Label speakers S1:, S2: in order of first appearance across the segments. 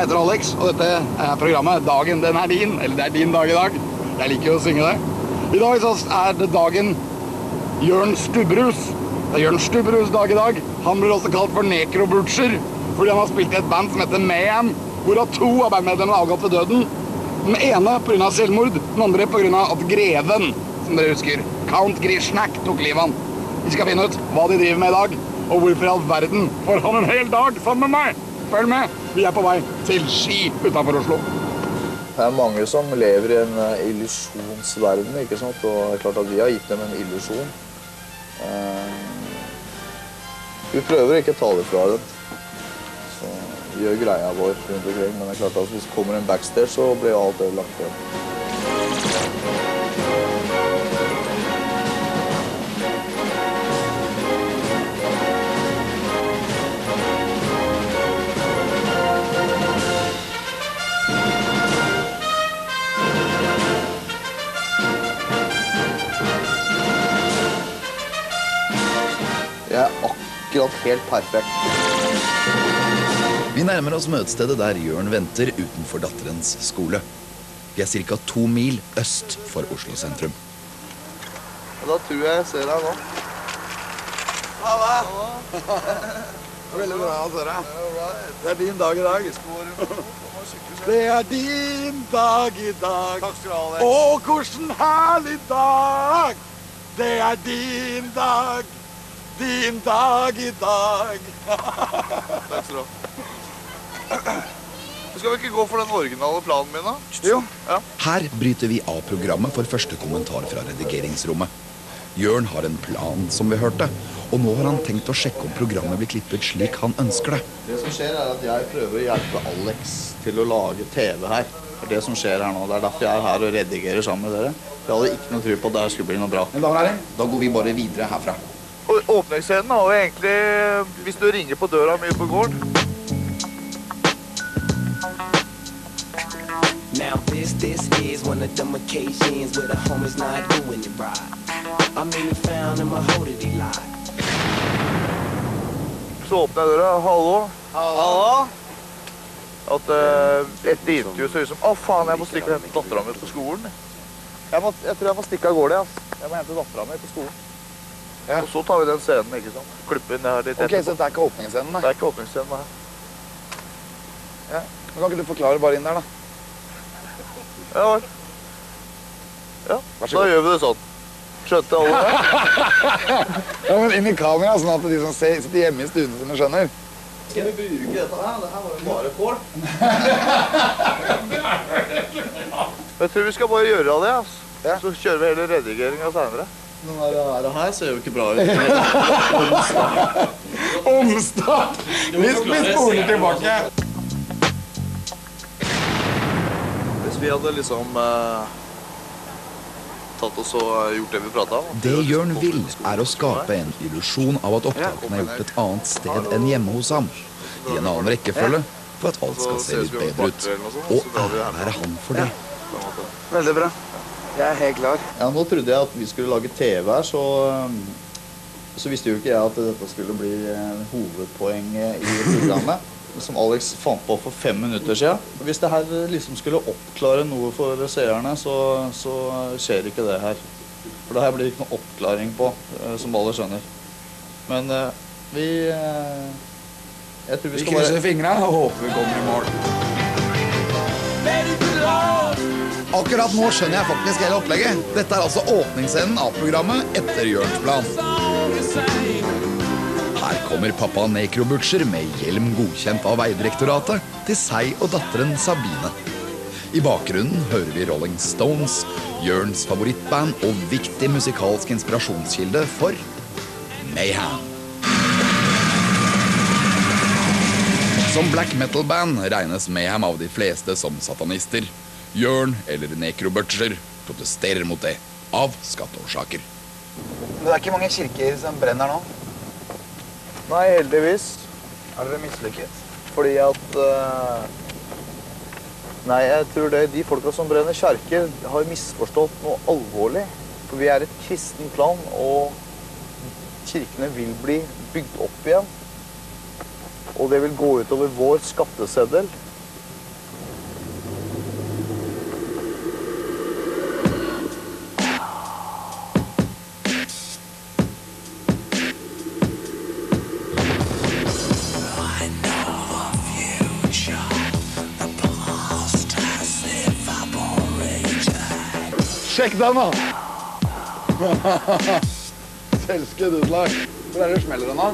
S1: Jeg heter Alex, og dette er programmet Dagen den er din. Eller det er din dag i dag. Jeg liker jo å synge det. I dag er det dagen Jørn Stubberus. Det er Jørn Stubberus dag i dag. Han blir også kalt for Nekrobutcher fordi han har spilt i et band som heter Mayhem, hvorav to av bandmedlemmene er avgått ved døden. Den ene pga. selvmord, den andre pga. at greven, som dere husker, Count Grishnak, tok livet av han. Vi skal finne ut hva de driver med i dag, og hvorfor i all verden får han en hel dag sammen med meg. Følg med, vi er på vei til Ski utenfor Oslo.
S2: Det er mange som lever i en eh, illusjonsverden, ikke sant? og det er klart at vi har gitt dem en illusjon. Eh, vi prøver ikke å ta det fra dem. Så vi gjør greia vår rundt omkring, men det er klart at hvis det kommer en backstage, så blir alt ødelagt for akkurat helt perfekt.
S3: Vi nærmer oss møtestedet der Jørn venter utenfor datterens skole. Vi er ca. to mil øst for Oslo sentrum.
S2: Og da tror jeg jeg ser deg nå.
S1: Veldig bra å se deg. Det er din dag i dag. Det er din dag i dag.
S2: Takk skal du ha, Alex.
S1: Å, hvordan herlig dag! Det er din dag. Din dag i dag.
S2: Takk skal du ha. Skal vi ikke gå for den originale planen min, da?
S1: Jo.
S2: Ja.
S3: Her bryter vi av programmet for første kommentar fra redigeringsrommet. Jørn har en plan, som vi hørte, og nå har han tenkt å sjekke om programmet blir klippet slik han ønsker det.
S2: Det som skjer, er at jeg prøver å hjelpe Alex til å lage TV her. Det er det som skjer her nå. Det er derfor jeg er her og redigerer sammen med dere. Jeg hadde ikke noe tro på at det skulle bli noe bra.
S3: Da går vi bare videre herfra.
S2: Åpningsscenen har jo egentlig Hvis du ringer på døra mye på gården
S4: Now this, this is one of them occasions where the homies not doing it right. I mean, he found him a hoe that he lied.
S2: Så åpner jeg døra. Hallo? Hallo? At uh, etter intervjuet så ut som Å, faen, jeg må stikke og hente dattera mi på skolen. Jeg, må, jeg tror jeg må stikke av gårde. ass. Jeg må hente dattera mi på skolen.
S1: Ja.
S2: Og så tar vi den scenen, ikke sant. Klipper inn det her litt
S1: Ok,
S2: etterpå.
S1: så dette er ikke åpningsscenen,
S2: Det er ikke åpningsscenen her.
S1: Nå kan ikke du forklare bare inn der, da.
S2: Ja vel. Ja,
S1: Vær så
S2: da
S1: god.
S2: gjør vi det sånn. Skjønte alle det?
S1: Ja, men inn i kamera, sånn at de som ser, sitter hjemme i stuene sine, skjønner.
S2: Skal vi bruke dette her? Det her var jo bare kål. Jeg tror vi skal bare gjøre av det, Altså.
S1: Ja.
S2: Så kjører vi hele redigeringa seinere. Den her, her ser jo ikke bra ut.
S1: Omstart! Vi, vi spoler tilbake.
S2: Hvis vi hadde liksom eh, tatt oss og eh, gjort det vi prata om
S3: Det Jørn vil, er å skape en illusjon av at opptakene er gjort et annet sted enn hjemme hos ham. I en annen rekkefølge, for at alt skal se litt bedre ut. Og ære være han for det.
S1: Veldig bra. Jeg er helt klar.
S2: Ja, nå trodde jeg at vi skulle lage TV her, så, eh, så visste jo ikke jeg at dette skulle bli eh, hovedpoenget i programmet. Som Alex fant på for fem minutter siden. Hvis det her liksom skulle oppklare noe for seerne, så, så skjer ikke det her. For det her blir ikke noe oppklaring på, eh, som alle skjønner. Men eh, vi eh, Jeg tror vi
S1: Vi
S2: skal bare
S1: krysser fingra og håper vi kommer i mål. Akkurat nå skjønner jeg faktisk hele opplegget. Dette er altså åpningsscenen av programmet etter Jørns plan.
S3: Her kommer pappa Nekrobutcher med hjelm godkjent av Veidirektoratet til seg og datteren Sabine. I bakgrunnen hører vi Rolling Stones, Jørns favorittband og viktig musikalsk inspirasjonskilde for Mayhem. Som black metal-band regnes Mayhem av de fleste som satanister. Jørn, eller Nekrobutcher, protesterer mot det, av skatteårsaker.
S1: Men det er ikke mange kirker som brenner nå.
S2: Nei, heldigvis.
S1: Er dere mislykket?
S2: Fordi at uh... Nei, jeg tror det de folka som brenner kjerker, har misforstått noe alvorlig. For vi er et kristent land, og kirkene vil bli bygd opp igjen. Og det vil gå utover vår skatteseddel.
S1: Sjekk den, da! Selvskudd utlag. Hvor er det smeller den, da?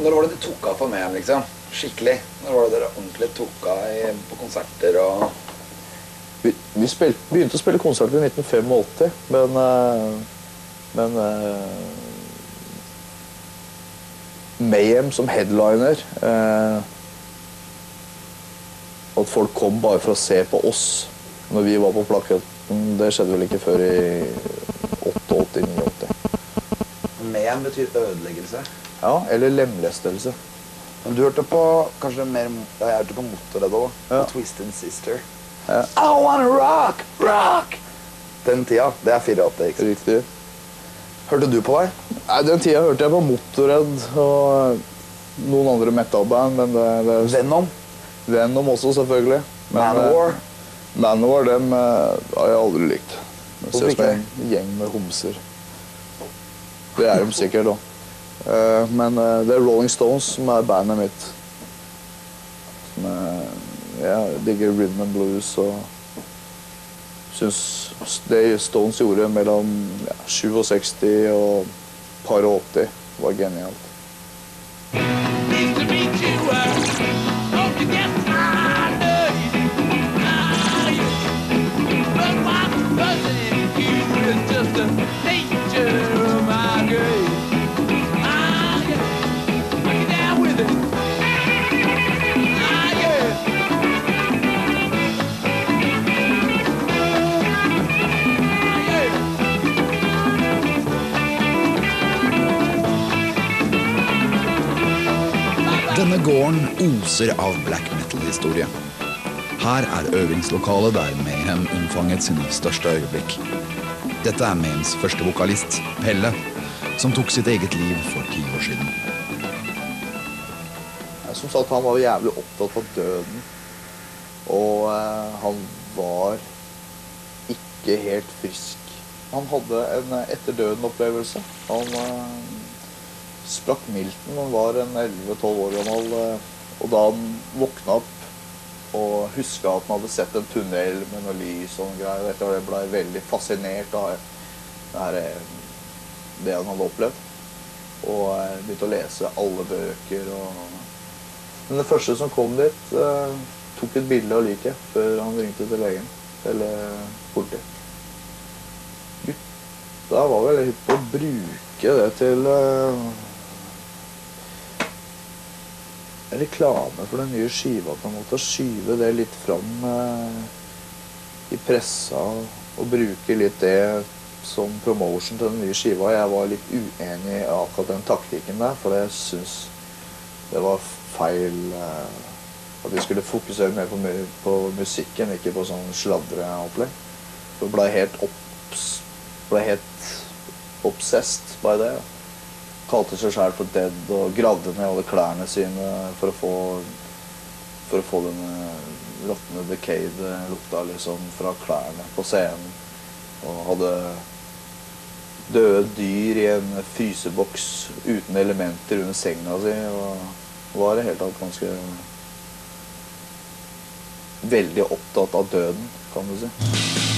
S3: Når var det de tok av for meg, liksom? Skikkelig. Når var det dere ordentlig tok av på konserter og
S2: Vi, vi spilte, begynte å spille konserter i 1985, men eh, Men eh, Mayhem som headliner eh, At folk kom bare for å se på oss når vi var på plaketten, det skjedde vel ikke før i 88-89.
S3: Men betyr ødeleggelse.
S2: Ja, eller lemlestelse.
S3: Men du hørte på kanskje mer Ja, jeg hørte på Motorhead òg.
S2: Ja.
S3: Twisted Sister.
S2: Ja.
S3: I wanna rock, rock! Den tida. Det er 84, ikke sant?
S2: Riktig.
S3: Hørte du på deg?
S2: Nei, Den tida hørte jeg på Motorhead og noen andre metal-band, men det, det
S3: Venom?
S2: Venom også, selvfølgelig. Men,
S3: Manowar?
S2: eh, Manowar dem eh, har jeg aldri likt. Det ser ut som en gjeng med homser. Det er de sikkert òg. men eh, det er Rolling Stones som er bandet mitt. Jeg digger rhythm and blues og syns det Stones gjorde mellom ja, 67 og par og 80 var genialt.
S3: Denne gården oser av black metal-historie. Her er øvingslokalet der Mayhem unnfanget sine største øyeblikk. Dette er Mayhems første vokalist, Pelle, som tok sitt eget liv for ti år siden.
S2: Som sagt, han var jævlig opptatt av døden. Og eh, han var ikke helt frisk. Han hadde en eh, etter døden-opplevelse. Han eh, sprakk milten. Han var en 11-12 år gammel. Eh, og da han våkna opp og huska at han hadde sett en tunnel med noe lys og noe greier, etter det ble veldig fascinert av det, her, eh, det han hadde opplevd. Og eh, begynte å lese alle bøker og men den første som kom dit, tok et bilde av liket før han ringte til legen. Eller politiet. Da var vi litt på å bruke det til eh, reklame for den nye skiva. På en måte Skyve det litt fram eh, i pressa og bruke litt det som promotion til den nye skiva. Jeg var litt uenig i akkurat den taktikken der, for jeg syns det var feil eh, At vi skulle fokusere mer på, mu- på musikken, ikke på sånn sladreopplegg. Det blei helt ble helt obsessed by det. Kalte seg sjæl for dead og gravde ned alle klærne sine for å få For å få denne råtne decade-lukta liksom fra klærne på scenen. Og hadde døde dyr i en fryseboks uten elementer under senga si. Og var i det hele tatt ganske Veldig opptatt av døden, kan du si.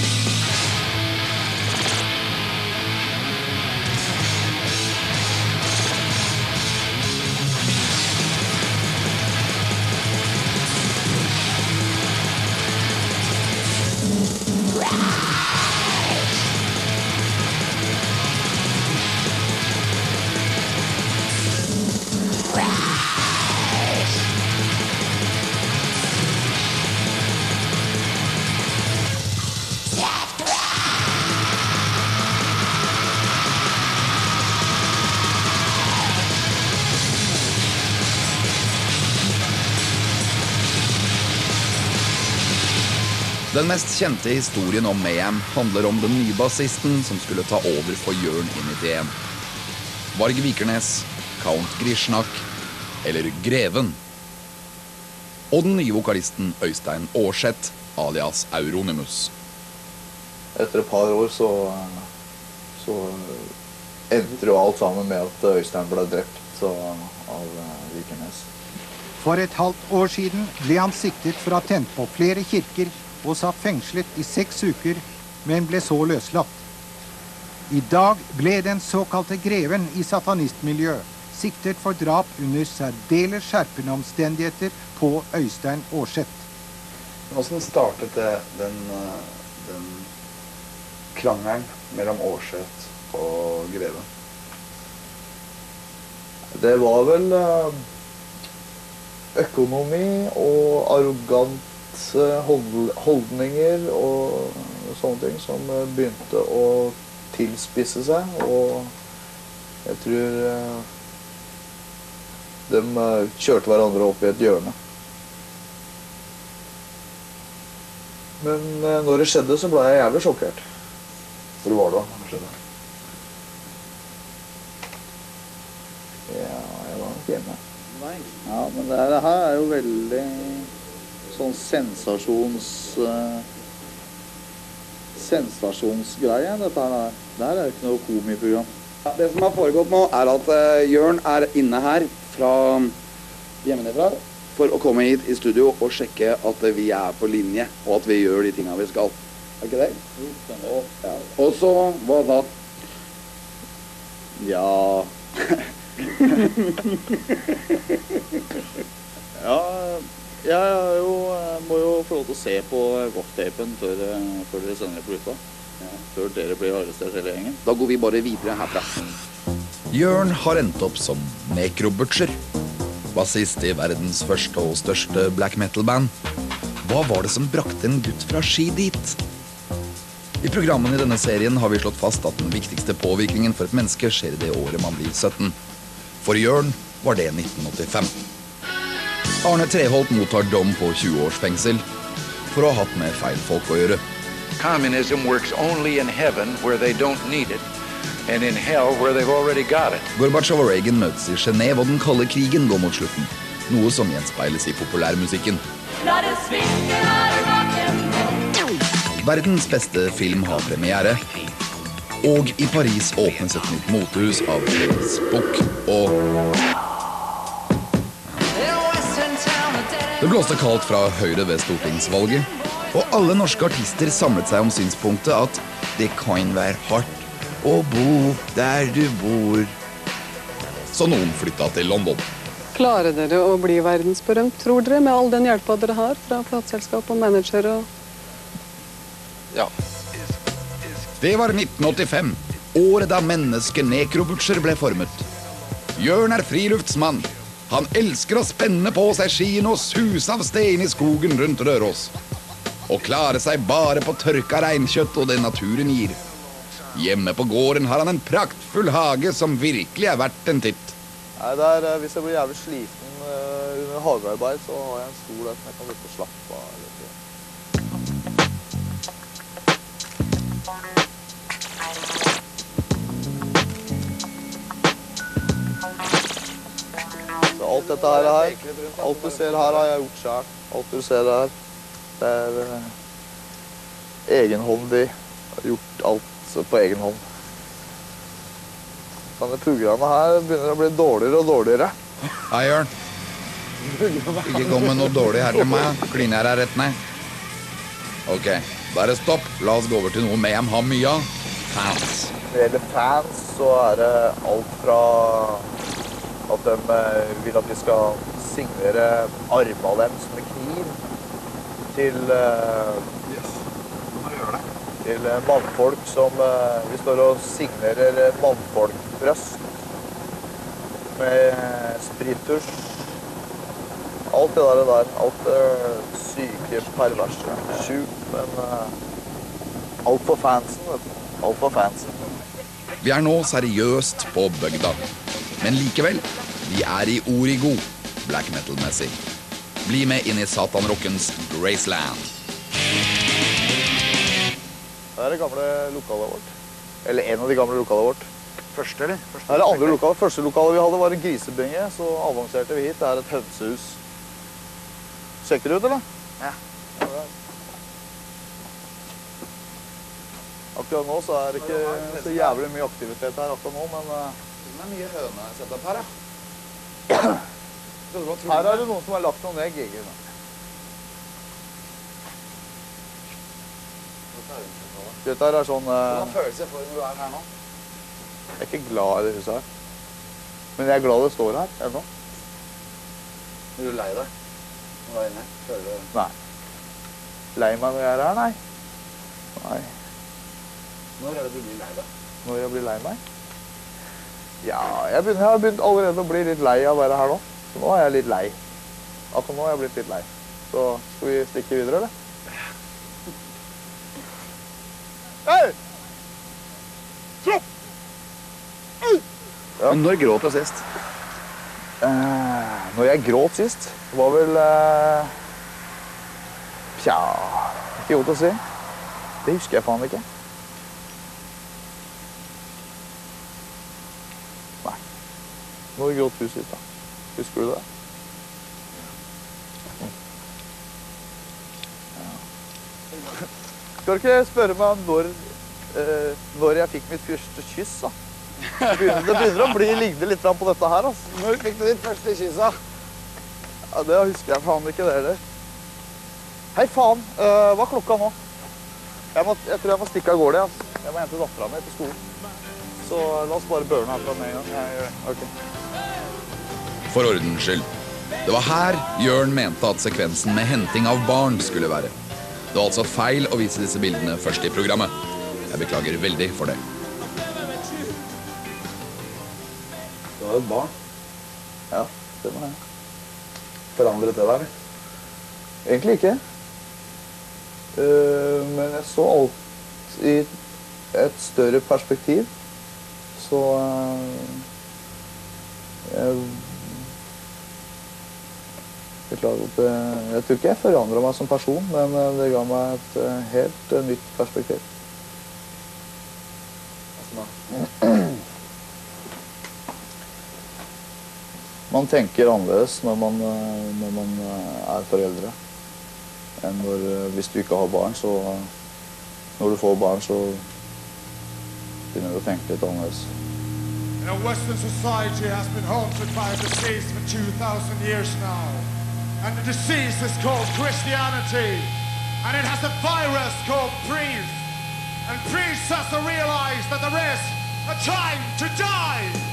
S3: Den mest kjente historien om Mayhem handler om den nye bassisten som skulle ta over for Jørn i T1. Varg Vikernes, Count Grishnak eller Greven. Og den nye vokalisten Øystein Aarseth, alias Euronymus.
S2: Etter et par år så, så endte jo alt sammen med at Øystein ble drept så, av eh, Vikernes.
S5: For et halvt år siden ble han siktet for å ha tent på flere kirker, og satt fengslet i seks uker, men ble så løslatt. I dag ble den såkalte greven i satanistmiljøet siktet for drap under særdeles skjerpende omstendigheter på Øystein Aarseth.
S2: Hvordan startet det, den, den krangelen mellom Aarseth og greven? Det var vel eh, økonomi og arrogante hold- holdninger og sånne ting som eh, begynte å tilspisse seg, og jeg tror eh, de eh, kjørte hverandre opp i et hjørne. Men eh, når det skjedde, så ble jeg jævlig sjokkert. Hvor var du da når det skjedde? Ja, jeg var nok hjemme. Ja, men det her er jo veldig sånn sensasjons... eh, sensasjonsgreie, dette her. Det her er jo ikke noe komiprogram.
S6: Ja, det som har foregått nå, er at uh, Jørn er inne her fra hjemmefra for å komme hit i studio og sjekke at eh, vi er på linje, og at vi gjør de tinga vi skal. Er ikke det? Ja. og så hva da?
S2: Ja Ja, jeg er jo, jeg må jo få lov til å se på VOF-tapen før, eh, før dere sender det på lufta. Før dere blir arrestert hele gjengen.
S6: Da går vi bare videre herfra.
S3: Jørn har endt opp som nekrobutcher. Bassist i verdens første og største black metal-band. Hva var det som brakte en gutt fra Ski dit? I programmene i denne serien har vi slått fast at den viktigste påvirkningen for et menneske skjer i det året man blir 17. For Jørn var det 1985. Arne Treholt mottar dom på 20 års fengsel for å ha hatt med feil folk å gjøre.
S7: Communism works only in heaven where they don't need it, and in hell where they've already got it.
S3: Gorbatsjov og Reagan møtes i Genéve, og den kalde krigen går mot slutten. Noe som gjenspeiles i populærmusikken. Verdens beste film har premiere. Og i Paris åpnes et nytt motehus av Facebook og Det blåste kaldt fra Høyre ved stortingsvalget. Og alle norske artister samlet seg om synspunktet at det kan være hardt å bo der du bor. Så noen flytta til London.
S8: Klarer dere å bli verdensberømt, tror dere, med all den hjelpa dere har fra plateselskap og manager og
S7: Ja.
S3: Det var 1985, året da menneskenekrobutsjer ble formet. Jørn er friluftsmann. Han elsker å spenne på seg skien og suse av sted inn i skogen rundt Røros. Og klare seg bare på tørka reinkjøtt og det naturen gir. Hjemme på gården har han en praktfull hage som virkelig er verdt en titt.
S2: Nei, det er, eh, Hvis jeg blir jævlig sliten uh, under hagearbeid, så har jeg en stol der som jeg kan sitte og slappe av alt dette her, her, alt du ser her, har jeg gjort sjøl. Alt du ser her, det er eh, egenhåndig. Har gjort alt på egen hånd. Denne programmet her begynner å bli dårligere og dårligere.
S3: Hei, Jørn. Ikke kom med noe dårlig her til meg. Kliner jeg rett ned? Ok, da er det stopp. La oss gå over til noe med har mye av. Fans.
S2: Når det gjelder fans, så er det alt fra at de eh, vil at vi skal signere armene deres med kniv, til, eh, til eh, mannfolk som Vi står og signerer mannfolkbrøst med sprittusj. Alt det der. der. Alt det syke, perverse. Sjukt, men alt for fansen. vet du. Alt for fansen.
S3: Vi er nå seriøst på bygda. Men likevel, vi er i Origo, black metal-messig. Bli med inn i satanrockens Graceland.
S2: Det er det gamle lokalet vårt. Eller en av de gamle lokalene vårt.
S1: Første, eller?
S2: Det er det andre lokalet. Første lokalet vi hadde, var en grisebinge. Så avanserte vi hit. Det er et hønsehus. Sjekker du ut, eller?
S1: Ja.
S2: Akkurat nå så er det ikke så jævlig mye aktivitet her akkurat nå, men eh,
S6: Det er mye hønesetup her,
S2: her er det noen som har lagt noen egg. Ikke? Dette her er sånn eh,
S6: følelse får du når du er her nå?
S2: Jeg er ikke glad i det huset her. Men jeg er glad det står her ennå.
S6: Blir du lei deg når du er inne? Føler du
S2: Nei. Lei meg når jeg er her, nei. Nei.
S6: Når er det du blir lei deg?
S2: Når jeg blir lei meg? Ja, jeg, begynner, jeg har begynt allerede å bli litt lei av å være her nå. Så nå er jeg litt lei. Akkurat nå er jeg blitt litt lei. Så skal vi stikke videre, eller? Hei! Tropp! Ja.
S6: Men når gråt du sist?
S2: Eh, når jeg gråt sist, var vel eh, Pja Ikke godt å si. Det husker jeg faen ikke. Når gråt du sist, da? Husker du det? Ja. Skal du ikke spørre meg når, eh, når jeg fikk mitt første kyss, da? Det begynner, det begynner å bli ligne litt fram på dette her, altså.
S6: Når fikk du ditt første kyss, da?
S2: Ja, det husker jeg faen ikke det heller. Hei, faen. Uh, hva er klokka nå? Jeg, må, jeg tror jeg må stikke av gårde. Altså. Jeg må hente dattera mi til skolen. Så la oss bare burne herfra med en gang. Jeg gjør det. Ok.
S3: For ordens skyld. Det var her Jørn mente at sekvensen med henting av barn skulle være. Det var altså feil å vise disse bildene først i programmet. Jeg beklager veldig for det.
S6: Det var jo barn.
S2: Ja, det jeg.
S6: Forandret det deg?
S2: Egentlig ikke. Eh, men jeg så alt i et større perspektiv. Så eh, jeg, at jeg tror ikke jeg forandra meg som person, men eh, det ga meg et eh, helt eh, nytt perspektiv. Man tenker annerledes når man, når man er foreldre enn når, hvis du ikke har barn. Så når du får barn, så begynner du å tenke litt annerledes.
S9: You know, Western society has been haunted by a disease for 2,000 years now. And the disease is called Christianity. And it has a virus called priest. And priest has to realize that there is a time to die.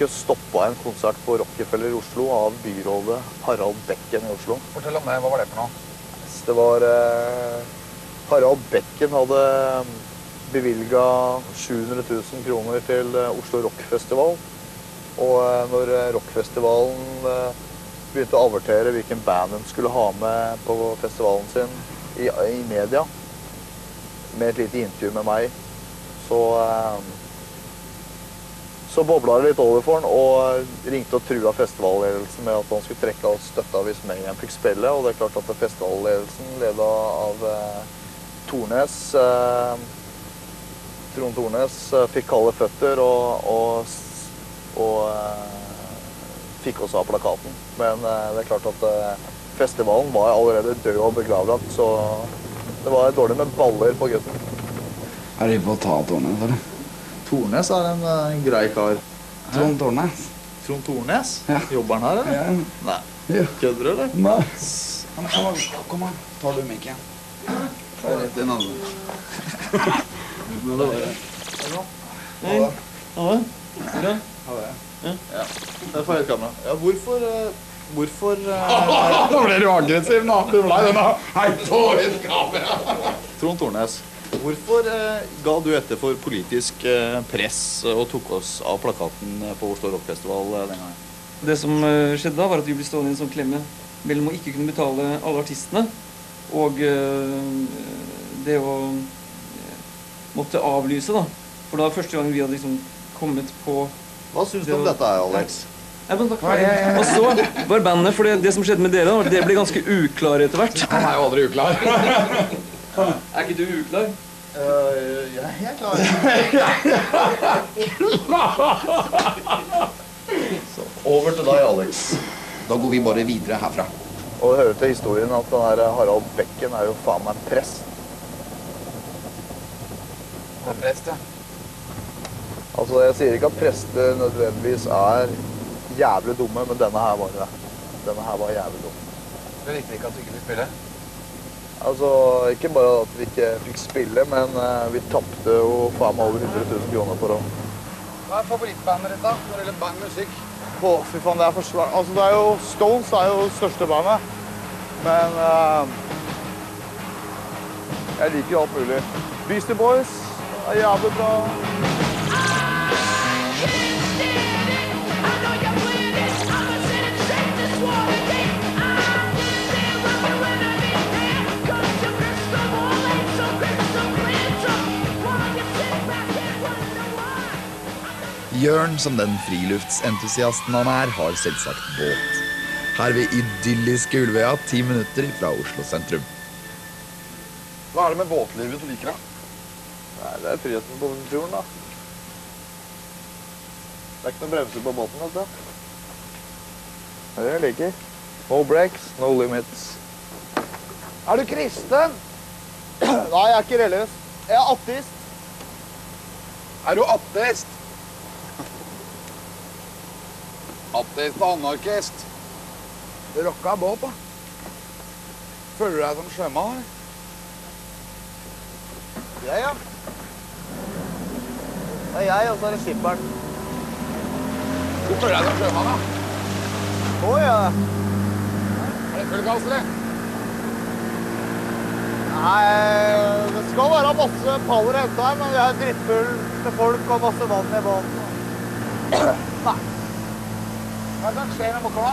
S2: Fikk jo stoppa en konsert på Rockefeller i Oslo av byrådet Harald Bekken i Oslo.
S6: Fortell om det. Hva var det for noe?
S2: Det var eh, Harald Bekken hadde bevilga 700 000 kroner til eh, Oslo Rockfestival. Og eh, når eh, rockfestivalen eh, begynte å avertere hvilken band de skulle ha med på festivalen sin i, i media, med et lite intervju med meg, så eh, så bobla det litt over for han og ringte og trua festivalledelsen med at han skulle trekke av støtta hvis Mayhem fikk spille. Og det er klart at festivalledelsen, leda av eh, Tornes eh, Trond Tornes, eh, fikk kalde føtter og, og, og eh, fikk oss av plakaten. Men eh, det er klart at eh, festivalen var allerede død og begravlagt, så det var dårlig med baller på gutten.
S6: Er de på å ta Tornes, eller?
S2: Tornes er en en grei kar.
S6: Trond Tornes?
S2: Trond Tornes?
S6: Ja.
S2: Jobber han her, eller?
S6: Ja.
S2: Nei.
S6: Ja.
S2: Kødder du, eller?
S6: Nei. Kom, kom, kom an. Tar du mikken? Ta rett inn, altså. Nå er det bare.
S2: Det får feil kamera. Ja, hvorfor eh, Hvorfor eh,
S1: Nå ble du aggressiv, nå. Du ble det, da. Hei, få inn kamera.
S2: Trond Tornes, hvorfor eh, ga du etter for politisk eh, press og tok oss av plakaten på Oslo Rockfestival eh, den gangen?
S10: Det som eh, skjedde da, var at vi ble stående i en sånn klemme mellom å ikke kunne betale alle artistene og eh, det å eh, måtte avlyse, da. For da var første gang vi hadde liksom kommet på
S2: Hva syns du om dette er, Alex?
S10: Ja, men takk for det. Og så var bandet, for det, det som skjedde med dere, da, det ble ganske uklare etter hvert.
S1: Han er jo aldri uklar.
S10: Er ikke du uklar?
S2: jeg er helt klar. Så, over til deg, Alex.
S3: Da går vi bare videre herfra.
S2: Og det hører til historien at den her Harald Bekken er jo faen meg en prest.
S1: Prest, ja.
S2: Altså, jeg sier ikke at prester nødvendigvis er jævlig dumme, men denne her var det. Denne her var jævlig dum.
S1: Du likte ikke at du ikke fikk spille?
S2: Altså, ikke bare at vi ikke fikk spille, men eh, vi tapte jo faen meg over 100 000 kroner for å
S1: Hva er favorittbandet ditt, da? Når det gjelder bandmusikk?
S2: Å, fy faen, det er for svært. Altså, det er jo Stones er jo det største bandet. Men uh, jeg liker jo alt mulig. Beastie Boys er jævlig bra.
S3: Jørn, som den friluftsentusiasten han er, har selvsagt båt. Her ved idylliske Ulvøya, ti minutter fra Oslo sentrum.
S1: Hva er det med båtlivet du liker, da?
S2: Nei, det er friheten på turen, da. Det er ikke noen bremser på båten, altså. Det er det jeg liker. No breaks, no limits.
S1: Er du kristen?
S2: Nei, jeg er ikke religiøs. Jeg er ateist.
S1: Er du ateist? Ateist og anarkist. Rocka båt, da. Føler du deg som sjømann? eller?
S2: Jeg, ja. Det er jeg, og så er det skipperen.
S1: Du føler deg som sjømann, da?
S2: Å ja.
S1: Er det full gass, eller?
S2: Nei, det skal være masse paller å hente her, men vi er drittfulle folk og masse vann i båten. Nei.
S1: Hva er det som skjer med da?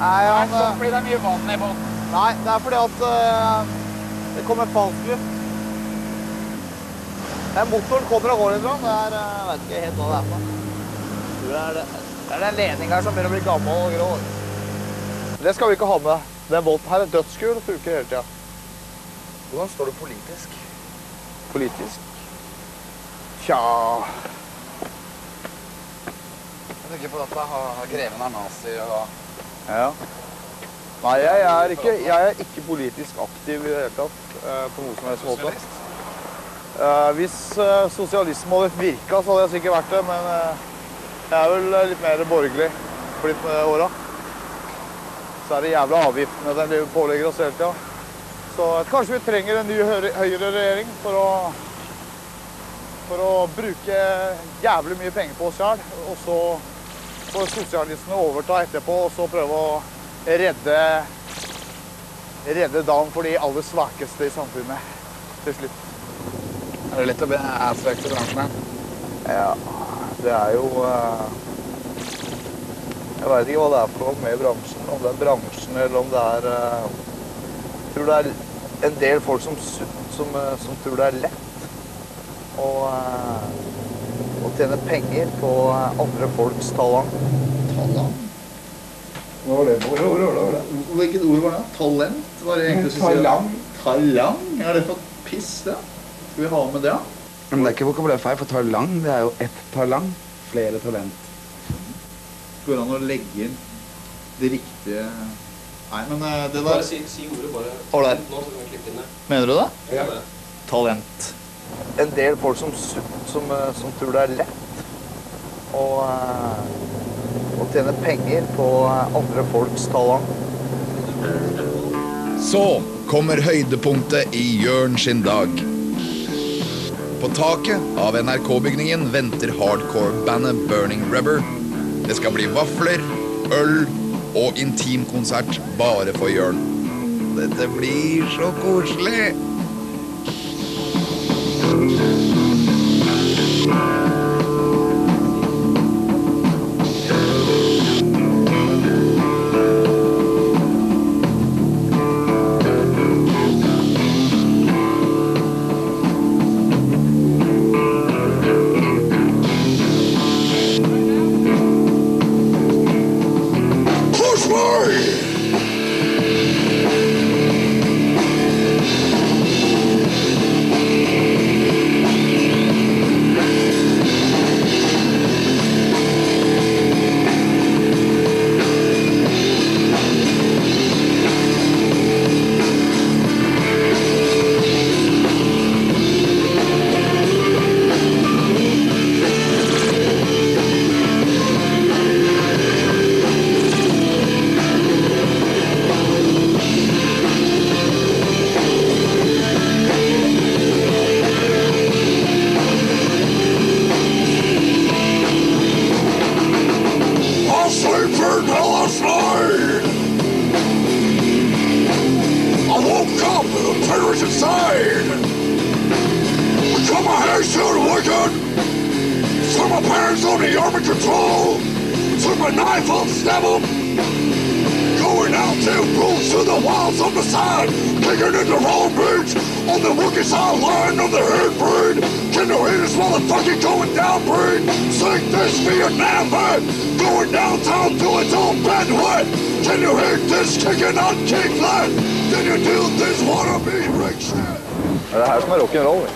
S2: Nei,
S1: Det er
S2: han,
S1: sånn fordi det er mye vann i båten.
S2: nei, det er fordi at uh, det kommer falsk luft. Den motoren kommer og går litt. sånn. Det er, eh, jeg vet ikke helt hva det er for noe. Det er, det, det er den ledningen som begynner å bli gammel og grå. Det skal vi ikke ha med. Den båten her er dødskul og funker hele tida.
S1: Hvordan står du politisk?
S2: Politisk? Tja
S1: Jeg tenker på dette. ha- Greven er nazi og
S2: Ja. Nei, jeg er, ikke, jeg er ikke politisk aktiv i det hele tatt. eh, på noe som helst måte. Eh, hvis uh, sosialisme hadde virka, så hadde jeg sikkert vært det, men eh, jeg er vel eh, litt mer borgerlig blitt med åra. Så er det jævla avgiftene den driver pålegger oss hele tida. Så kanskje vi trenger en ny høyre- høyreregjering for å for å bruke jævlig mye penger på oss sjøl, og så får sosialistene overta etterpå og så prøve å redde redde dagen for de aller svakeste i samfunnet til slutt.
S1: Er det lett å bli assback til bransjen?
S2: Ja, det er jo eh, Jeg veit ikke hva det er for noe med bransjen. Om det er bransjen eller om det er eh, Jeg tror det er en del folk som, som, eh, som tror det er lett å, eh, å tjene penger på eh, andre folks talent. Talent? Hva var det for ord? Hvilket ord var det? Talent? Var det egentlig som?
S1: Talang.
S2: Talang? Er det for piss, det? Skal vi ha med det?
S1: Men det er ikke vokabulærfeil, for talang det er jo ett talang. Flere talent.
S2: Går det an å legge inn det riktige Nei, men eh, det der
S11: si, si ordet bare
S2: Ålreit.
S11: nå, så kan vi klippe inn det.
S2: Mener du det?
S11: Ja.
S2: Talent. En del folk som, som, eh, som tror det er lett å, eh, å tjene penger på eh, andre folks talent.
S3: Så kommer høydepunktet i Jørn sin dag. På taket av NRK-bygningen venter hardcore-bandet Burning Rubber. Det skal bli vafler, øl og intimkonsert bare for Jørn. Dette blir så koselig!
S1: Going out to rules to the wilds on the side. Kicking in the wrong beach. On the rookie sideline of the head breed. Can you hear this motherfucker going down, breed? Sing this Vietnam vet. Going downtown to its own bandwidth. Can you hear this kicking on kick flat? Can you do this wannabe Rick shit?
S2: Det er det her som er rock'n'roll.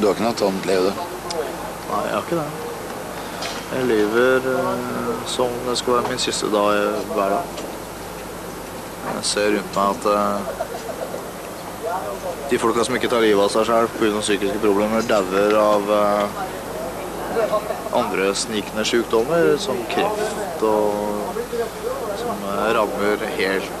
S1: Du har ikke noe sånt liv, du?
S2: Nei, jeg har ikke det. Jeg lever eh, som det skal være min siste dag hver dag. Jeg ser rundt meg at eh, de folka som ikke tar livet av seg sjøl pga. psykiske problemer, dauer av eh, andre snikende sykdommer som kreft og som rammer helt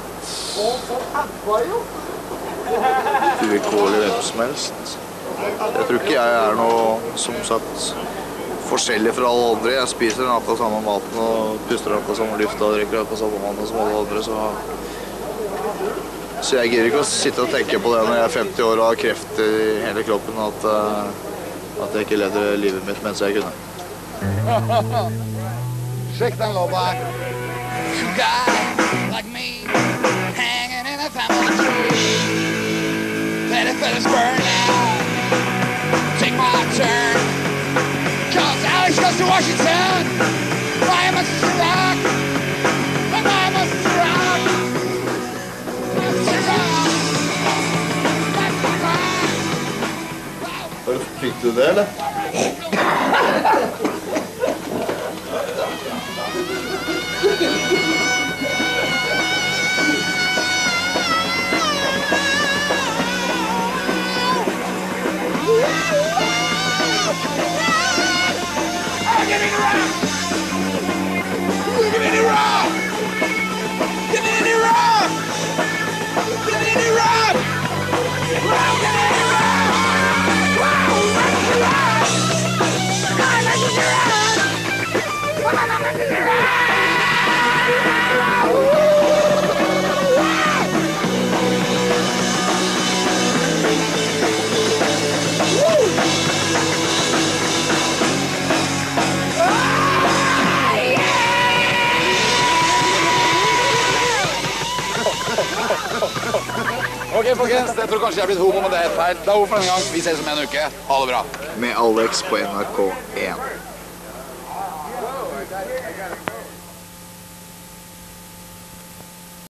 S2: uvilkårlig hvem som helst. Jeg tror ikke jeg er noe, som sagt, forskjellig fra alle andre. Jeg spiser akkurat samme maten og puster akkurat samme lufta og drikker akkurat samme vann som alle andre. Så, så jeg gidder ikke å sitte og tenke på det når jeg er 50 år og har kreft i hele kroppen, at, eh, at jeg ikke levde livet mitt mens jeg kunne.
S1: Sjekk den låta her.
S6: Like me hanging in a family tree. Let it finish burn out. Take my turn. Cause Alex goes to Washington. I am a rock. And I am a rock.
S2: Fikk du det, eller?
S1: Ok, folkens. Jeg tror kanskje jeg er blitt homo, men det er helt feil. Det er ord for denne gang. Vi ses om en uke. Ha det bra.
S2: Med Alex på NRK1.